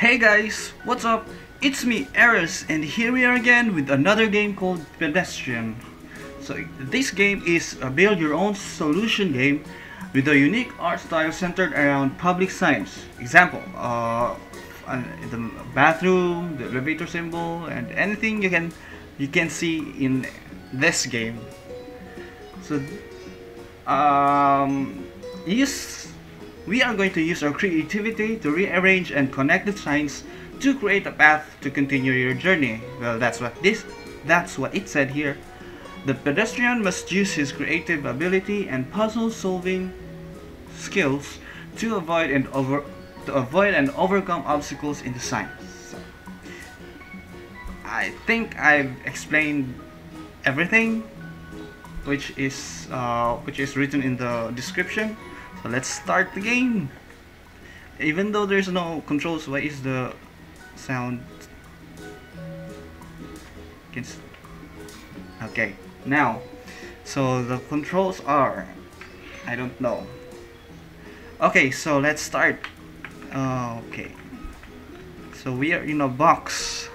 Hey guys, what's up? It's me, Aerus, and here we are again with another game called Pedestrian. So this game is a build your own solution game with a unique art style centered around public signs. Example, uh, uh, the bathroom, the elevator symbol, and anything you can you can see in this game. So um, use we are going to use our creativity to rearrange and connect the signs to create a path to continue your journey. Well, that's what this that's what it said here. The pedestrian must use his creative ability and puzzle solving skills to avoid and over to avoid and overcome obstacles in the signs. So, I think I've explained everything which is uh, which is written in the description. So let's start the game. Even though there's no controls, why is the sound? Okay, now, so the controls are, I don't know. Okay, so let's start. Uh, okay, so we are in a box,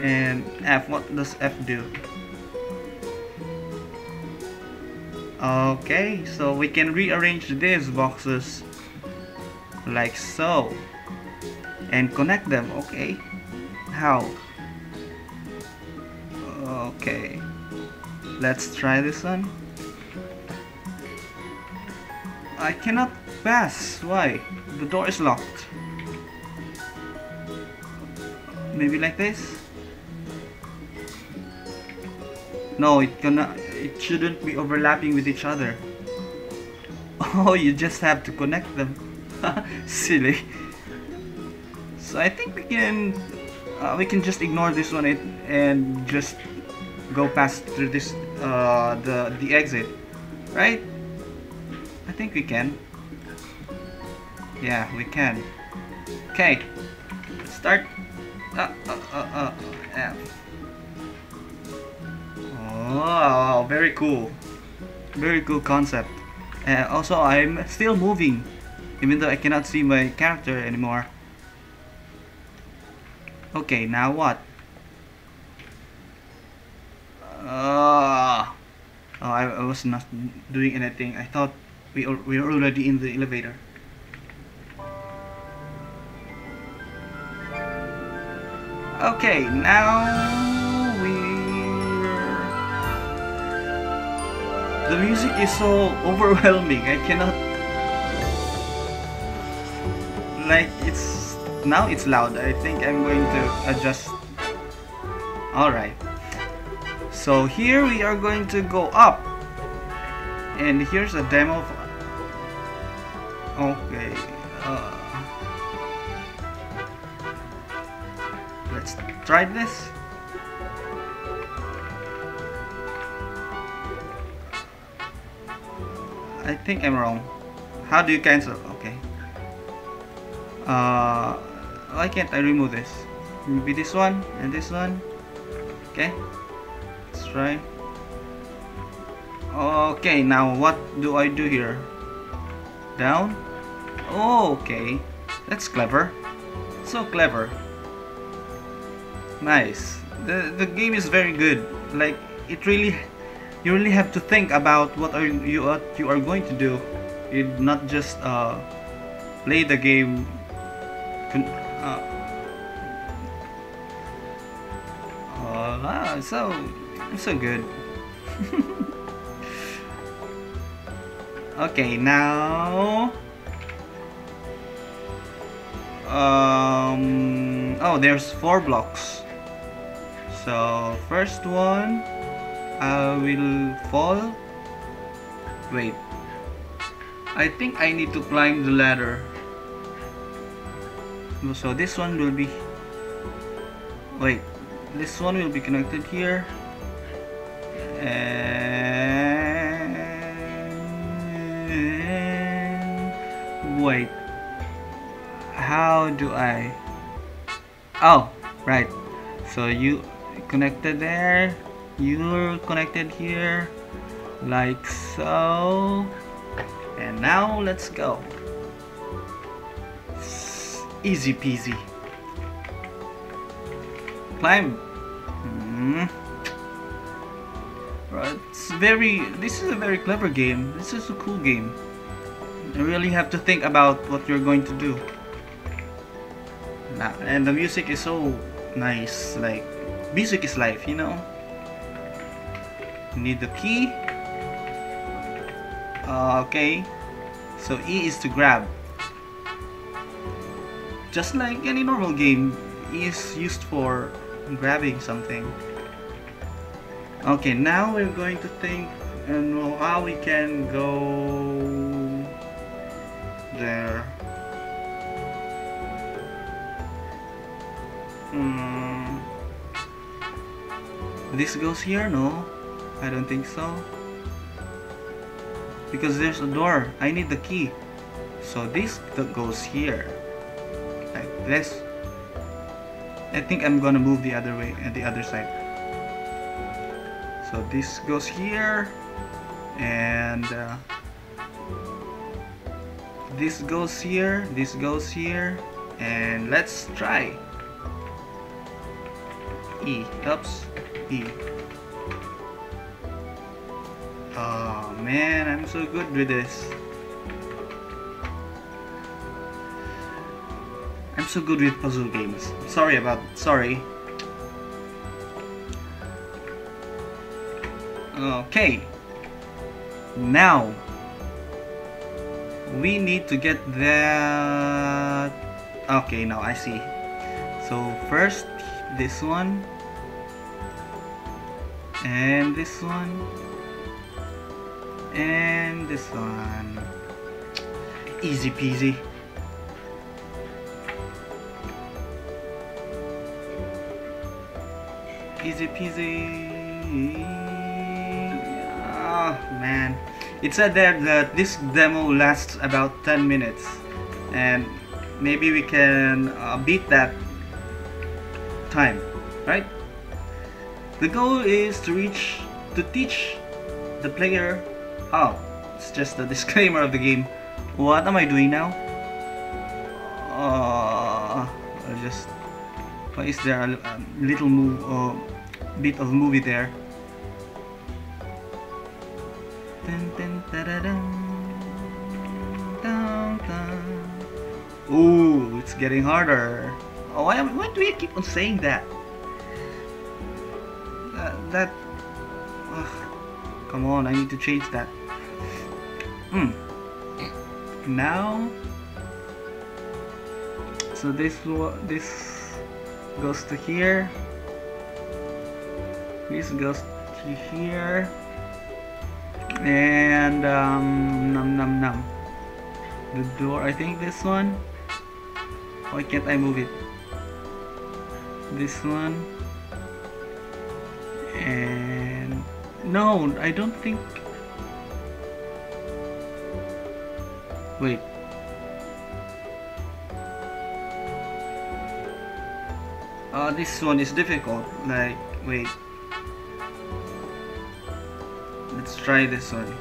and F. What does F do? Okay, so we can rearrange these boxes like so and connect them. Okay, how? Okay, let's try this one. I cannot pass. Why? The door is locked. Maybe like this? No, it cannot. It shouldn't be overlapping with each other. Oh, you just have to connect them. Silly. So I think we can uh, we can just ignore this one and, just go past through this uh, the the exit, right? I think we can. Yeah, we can. Okay, start. Uh, uh, uh, uh, F. Oh, very cool. Very cool concept. And also, I'm still moving, even though I cannot see my character anymore. Okay, now what? Uh, oh, I, I was not doing anything. I thought we we were already in the elevator. Okay, now The music is so overwhelming. I cannot. Like it's now it's loud. I think I'm going to adjust. All right. So here we are going to go up, and here's a demo. Of, okay. Uh, let's try this. I think I'm wrong. How do you cancel? Okay. Uh, why can't I remove this? Maybe this one and this one. Okay. Let's try. Okay, now what do I do here? Down? Okay. That's clever. So clever. Nice. The the game is very good. Like it really you really have to think about what are you what you are going to do. You not just uh, play the game. Uh, wow, so so good. okay, now. Um. Oh, there's four blocks. So first one. I will fall. Wait. I think I need to climb the ladder. So this one will be. Wait. This one will be connected here. And. Wait. How do I. Oh, right. So you connected there you're connected here like so and now let's go Easy peasy. Climb. Mm. It's very. This is a very clever game. This is a cool game. You really have to think about what you're going to do. And the music is so nice. Like music is life, you know. Need the key. Uh, okay. So E is to grab. Just like any normal game, E is used for grabbing something. Okay, now we're going to think and how we can go there. Hmm. This goes here? No, I don't think so. Because there's a door. I need the key. So this goes here. Like this. I think I'm gonna move the other way and the other side so this goes here and uh, this goes here this goes here and let's try E oops E man I'm so good with this I'm so good with puzzle games sorry about sorry Okay. Now, we need to get that. Okay, now I see. So first, this one. And this one. And this one. Easy peasy. Easy peasy Oh man. It said there that this demo lasts about 10 minutes and maybe we can uh, beat that time, right? The goal is to reach, to teach the player, oh, it's just a disclaimer of the game. What am I doing now? Uh, I'll just, why is there a, little move, uh, bit of movie there? Ooh, it's getting harder. Oh, why, why do you keep on saying that? That... Come on, I need to change that. Hmm. Now... So this this goes to here. This goes to here. And um, num num num. The door I think this one. Why can't I move it? This one. And no I don't think wait uh, this one is difficult like wait Let's try this one.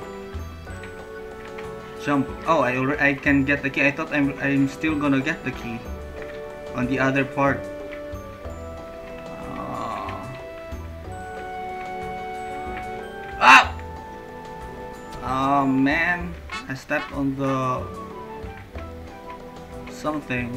Jump. Oh, I already I can get the key. I thought I'm I'm still gonna get the key on the other part. Oh man, I stepped on the something.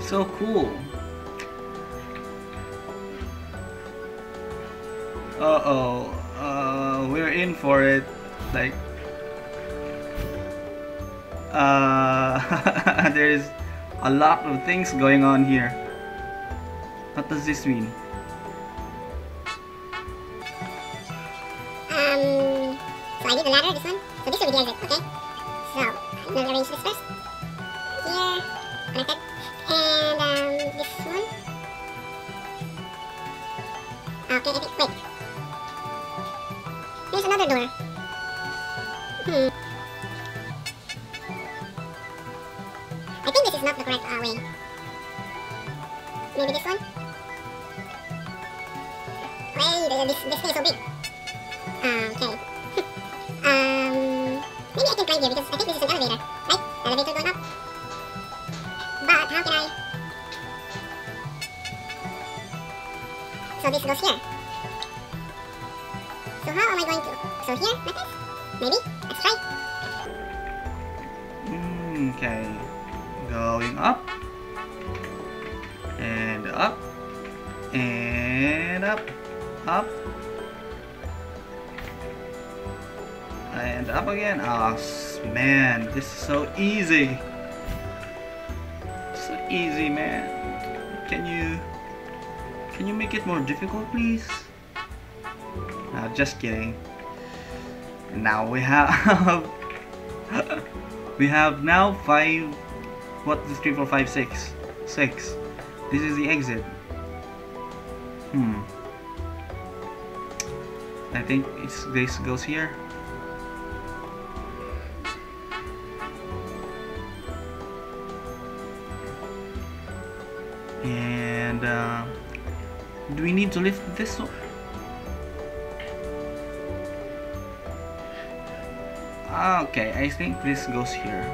So cool. Uh, in for it. Like... Uh, there's a lot of things going on here. What does this mean? Um, so I need the ladder, this one. Another door. Hmm. I think this is not the correct uh, way. Maybe this one? Wait, uh, this, this thing is so big. Uh, okay. um, maybe I can climb here because I think this is an elevator, right? Elevator going up. But how can I? So this goes here. Uh-huh, How am I going to? So here, this? Maybe? Let's try. Okay. Going up. And up. And up. Up. And up again. Oh, man. This is so easy. So easy, man. Can you... Can you make it more difficult, please? No, just kidding. Now we have... we have now five what is three four five six? Six. This is the exit. Hmm. I think it's this goes here. And uh, do we need to lift this one? Ah, okay, I think this goes here.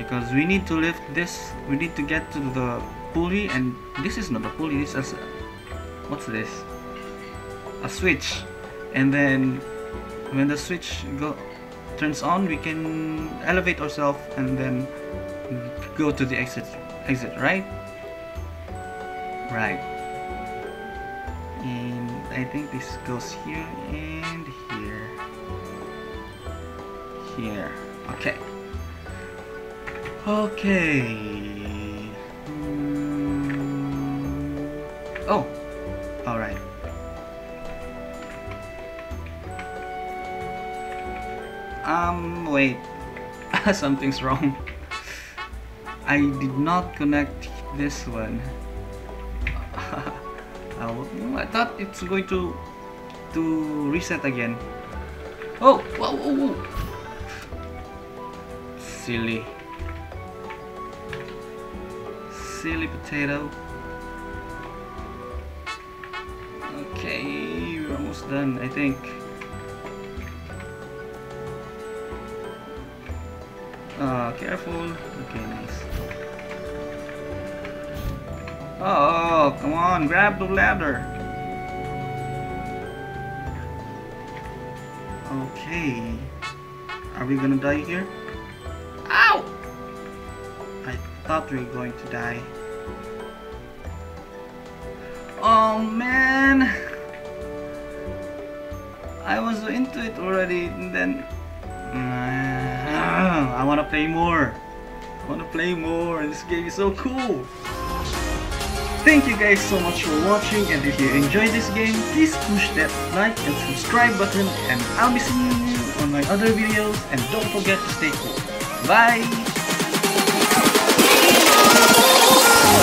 Because we need to lift this, we need to get to the pulley and this is not a pulley, this is a, what's this? A switch. And then when the switch go turns on, we can elevate ourselves and then go to the exit exit, right? Right. And I think this goes here and here. Okay. Okay. Hmm. Oh. All right. Um. Wait. Something's wrong. I did not connect this one. I thought it's going to to reset again. Oh, whoa, whoa, whoa. Silly. Silly potato. Okay, we're almost done, I think. Uh, careful. Okay, nice. Oh, come on, grab the ladder. Okay. Are we gonna die here? Thought we were going to die. Oh man! I was into it already and then... Uh, I wanna play more. I wanna play more. This game is so cool. Thank you guys so much for watching and if you enjoyed this game, please push that like and subscribe button and I'll be seeing you on my other videos and don't forget to stay cool. Bye!